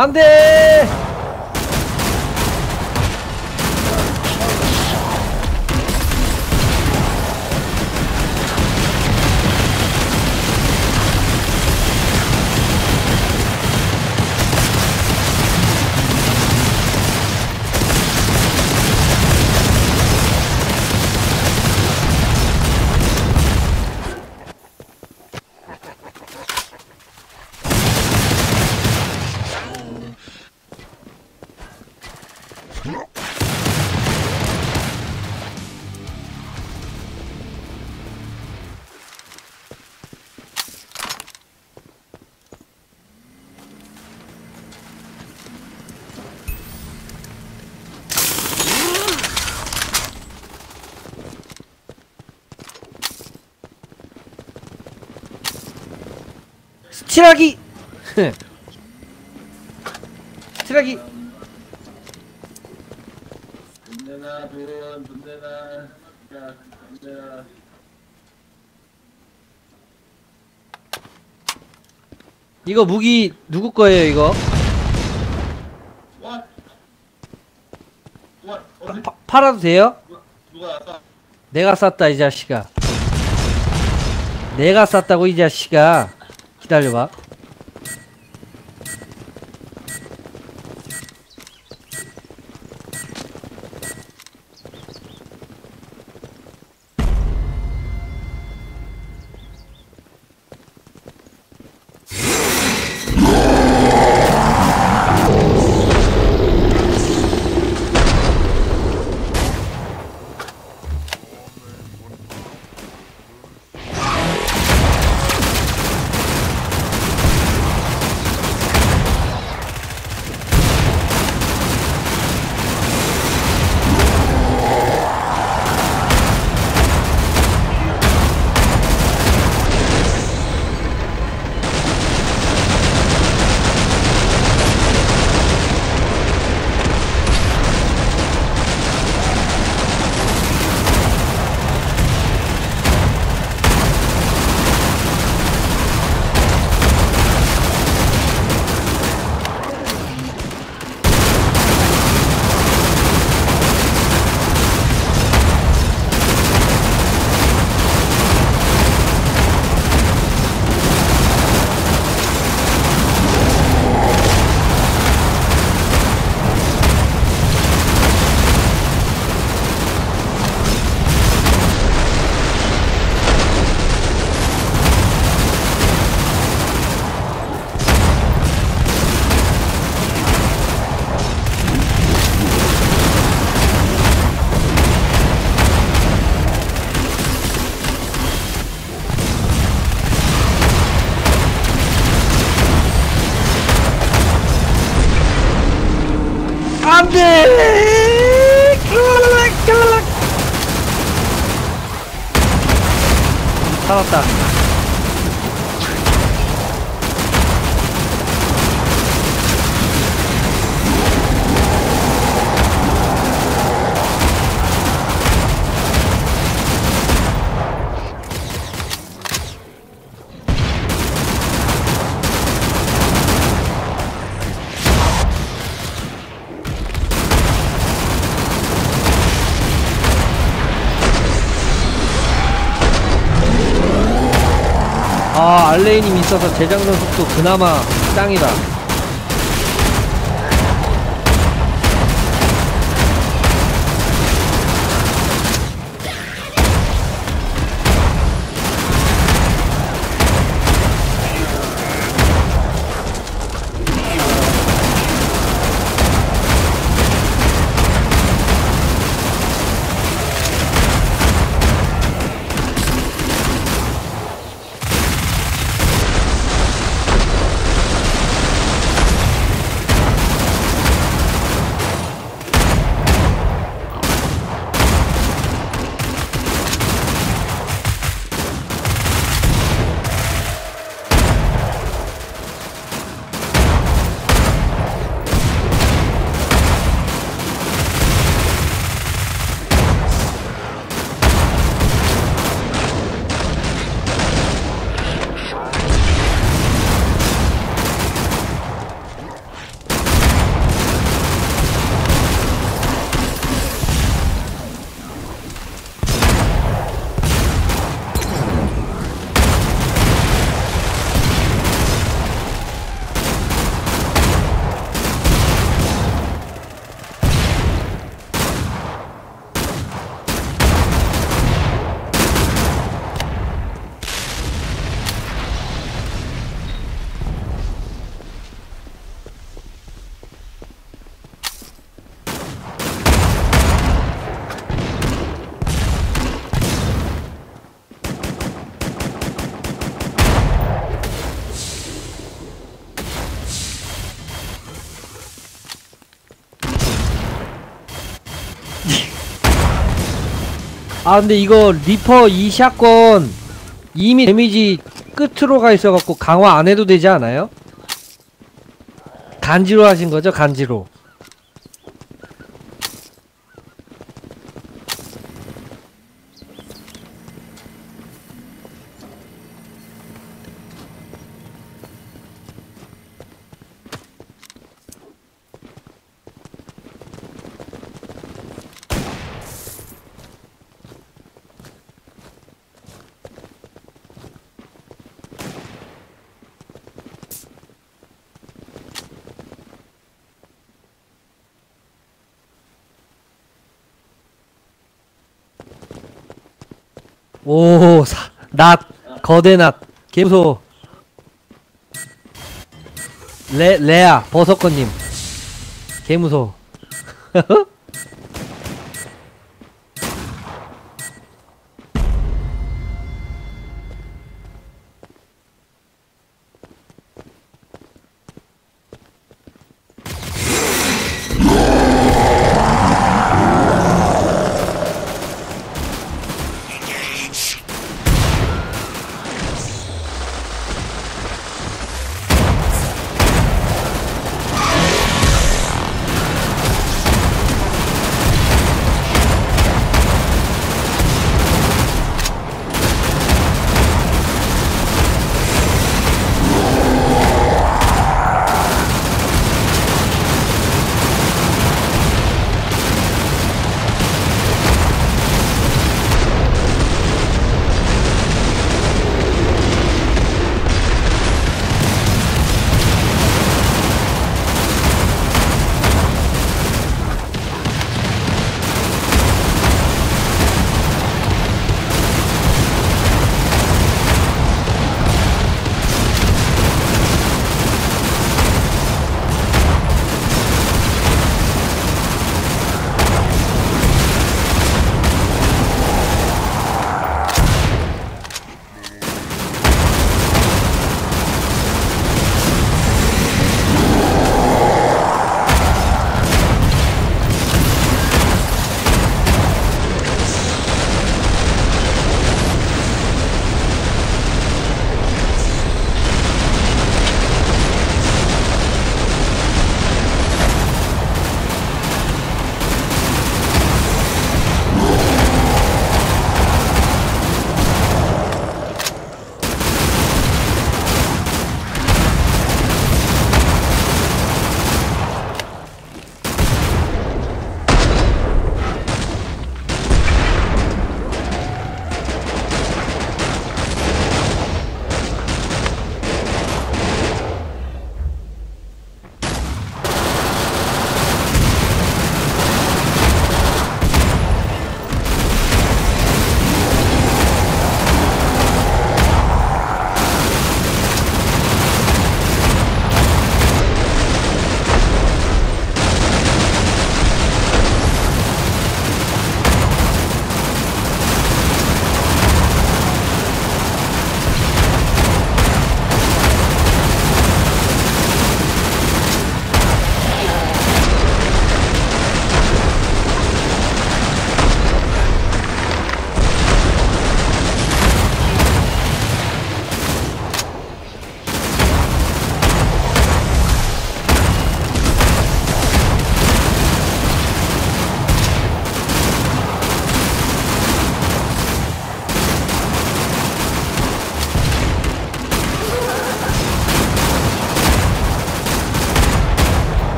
안돼 티라기. 문대나 이거 무기 누구 거예요 이거? 파, 팔아도 돼요? 내가 쐈다 이 자식아. 내가 쐈다고 이 자식아 기다 아 알레이님 있어서 재장전 속도 그나마 짱이다 아 근데 이거 리퍼 이 샷건 이미 데미지 끝으로 가 있어갖고 강화 안 해도 되지 않아요? 간지로 하신 거죠 간지로 오, 사, 낫, 거대 낫, 개무서워. 레, 레아, 버섯건님. 개무서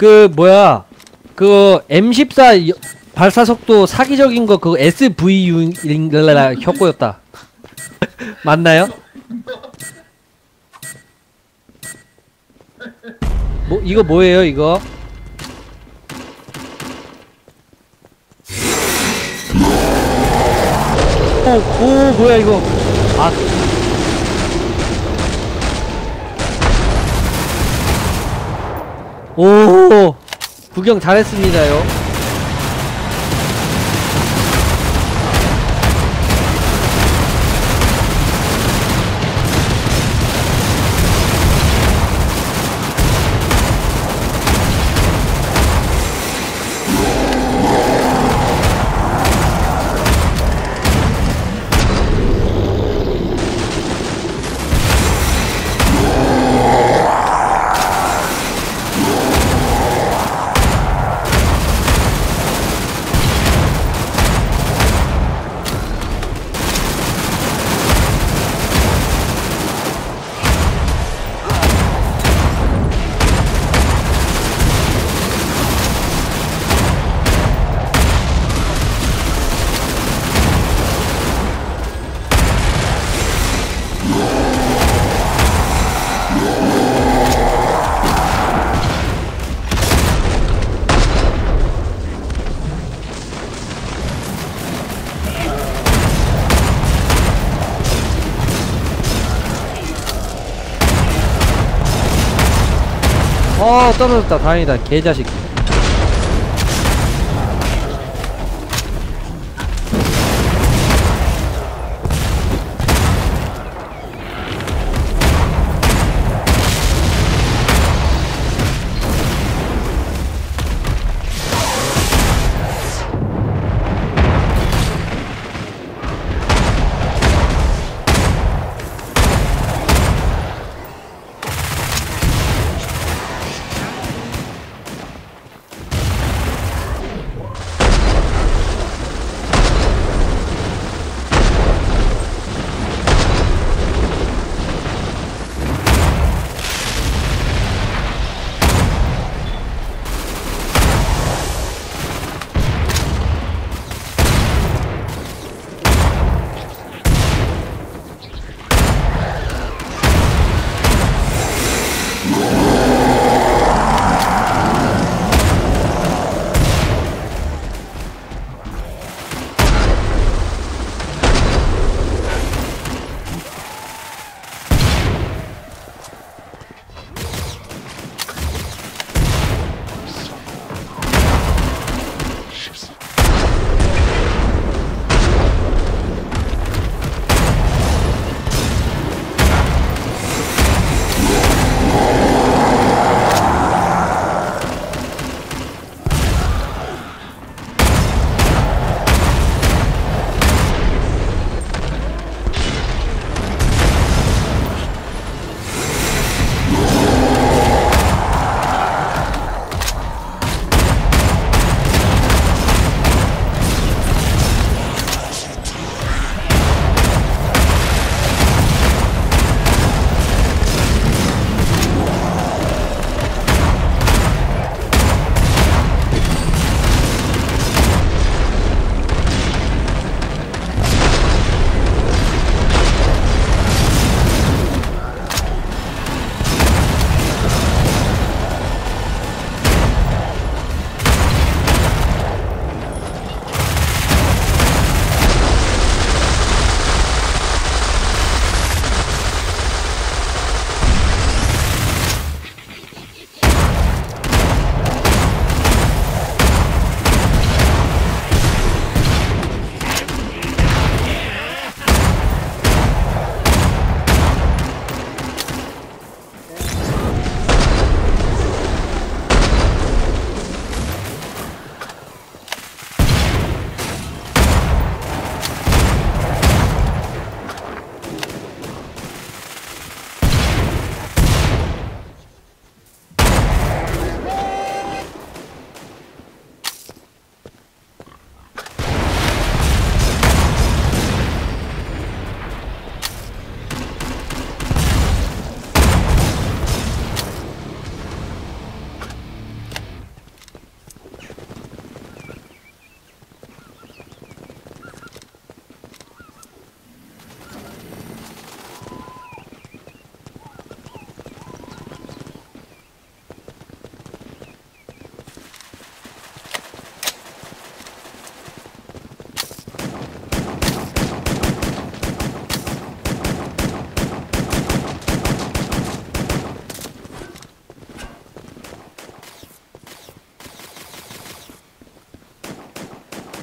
그 뭐야 그 M14 여- 발사 속도 사기적인 거 그 SVU인가 혁고였다 맞나요? 뭐 이거 뭐예요 이거? 오, 오 뭐야 이거 아 오 구경 잘했습니다요 떨어졌다 다행이다 개자식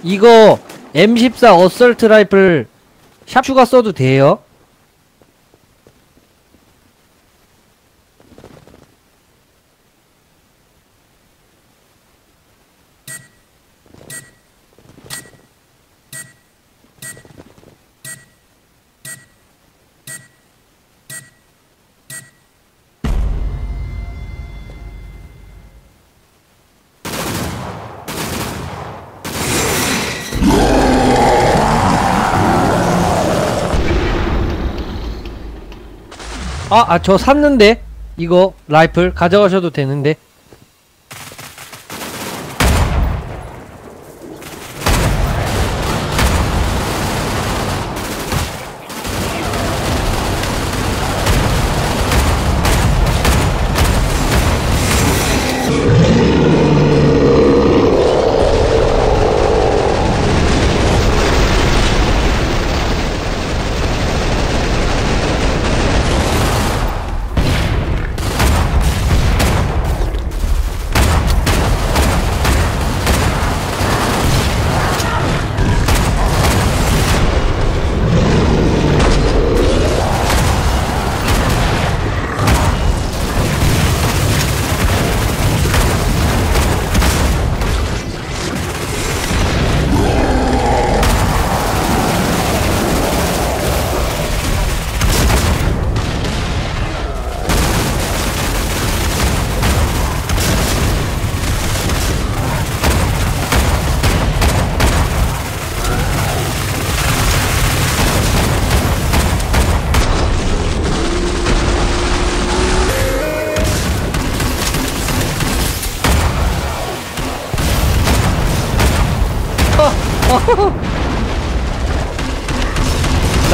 이거 M14 어설트 라이플 샵 추가 써도 돼요? 아, 아, 저 샀는데? 이거, 라이플. 가져가셔도 되는데.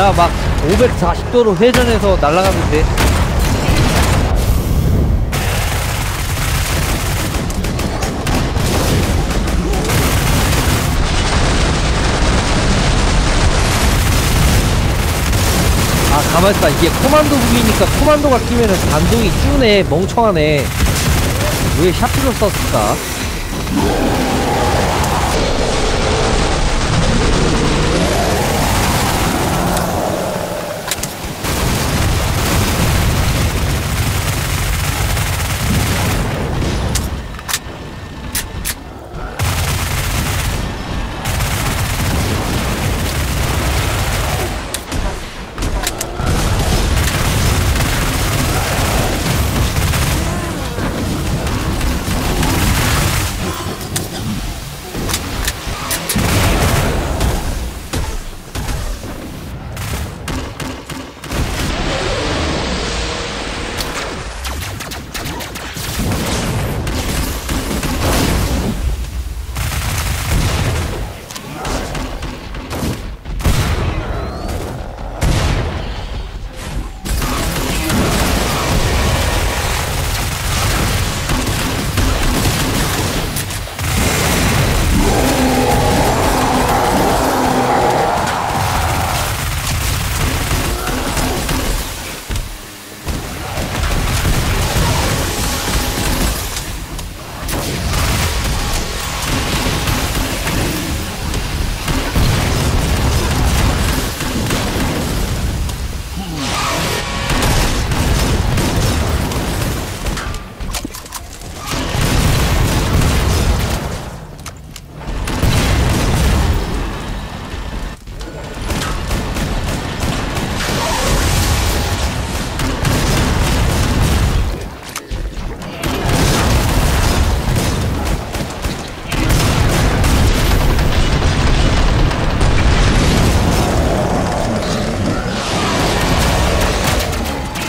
나막 540도로 회전해서 날아가는데. 아, 가만있어. 이게 코만도 무기니까 코만도가 끼면은 반동이 쭈네. 멍청하네. 왜 샤프를 썼을까?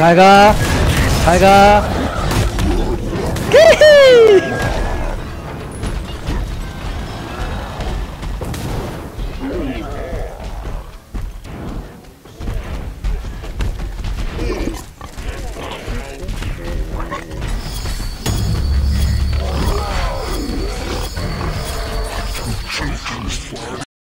잘 가. 잘 가. 끼히!